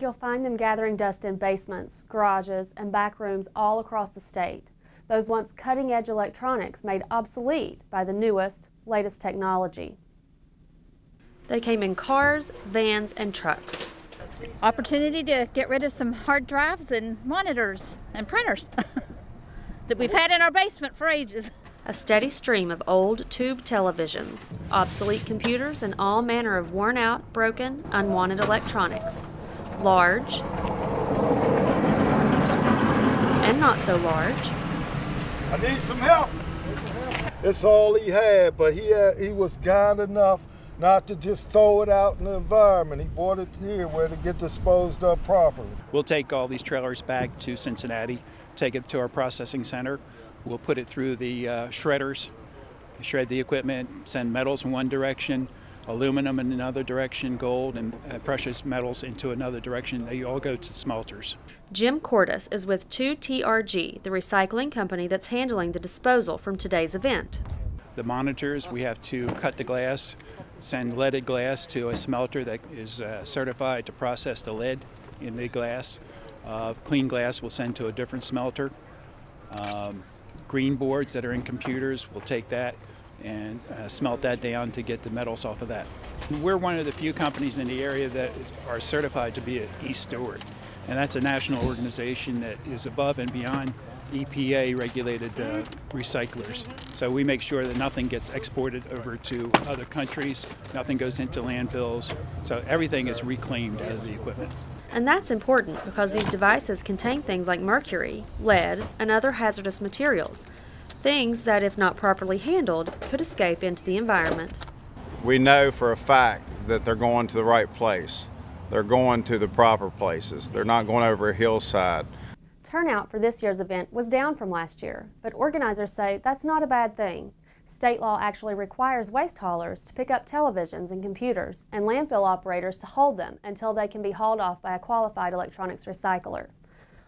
You'll find them gathering dust in basements, garages, and back rooms all across the state. Those once cutting edge electronics made obsolete by the newest, latest technology. They came in cars, vans, and trucks. Opportunity to get rid of some hard drives and monitors and printers that we've had in our basement for ages. A steady stream of old tube televisions, obsolete computers, and all manner of worn out, broken, unwanted electronics large, and not so large. I need some help. It's all he had, but he had, he was kind enough not to just throw it out in the environment. He brought it here where to get disposed of properly. We'll take all these trailers back to Cincinnati, take it to our processing center. We'll put it through the uh, shredders, shred the equipment, send metals in one direction, aluminum in another direction, gold and uh, precious metals into another direction. They all go to smelters. Jim Cordis is with 2TRG, the recycling company that's handling the disposal from today's event. The monitors, we have to cut the glass, send leaded glass to a smelter that is uh, certified to process the lead in the glass. Uh, clean glass we'll send to a different smelter. Um, green boards that are in computers, we'll take that and uh, smelt that down to get the metals off of that. We're one of the few companies in the area that is, are certified to be an e-steward, and that's a national organization that is above and beyond EPA regulated uh, recyclers. So we make sure that nothing gets exported over to other countries, nothing goes into landfills, so everything is reclaimed as the equipment. And that's important because these devices contain things like mercury, lead, and other hazardous materials things that, if not properly handled, could escape into the environment. We know for a fact that they're going to the right place. They're going to the proper places. They're not going over a hillside. Turnout for this year's event was down from last year, but organizers say that's not a bad thing. State law actually requires waste haulers to pick up televisions and computers and landfill operators to hold them until they can be hauled off by a qualified electronics recycler,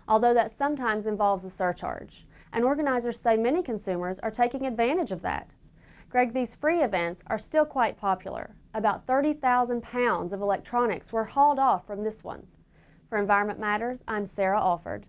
although that sometimes involves a surcharge and organizers say many consumers are taking advantage of that. Greg, these free events are still quite popular. About 30,000 pounds of electronics were hauled off from this one. For Environment Matters, I'm Sarah Alford.